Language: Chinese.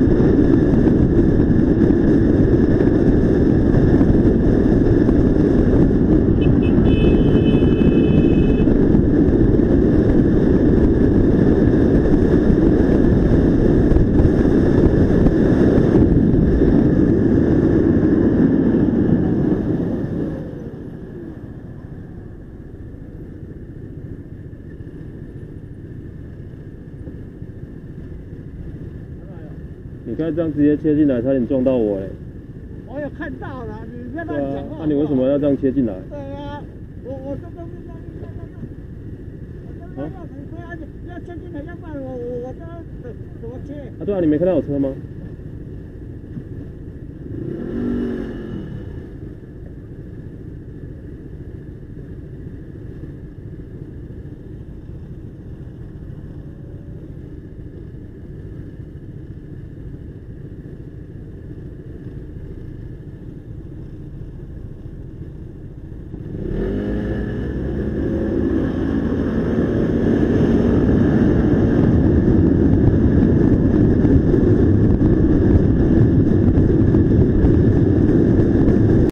you 你看这样直接切进来，差点撞到我嘞。我有看到了，你不要对啊乱讲话。，那你为什么要这样切进来？对啊，我我这都是让你让他用，我都要用，你不要要切进来，要不然我我我这怎怎么切？啊，对啊，你没看到我车吗？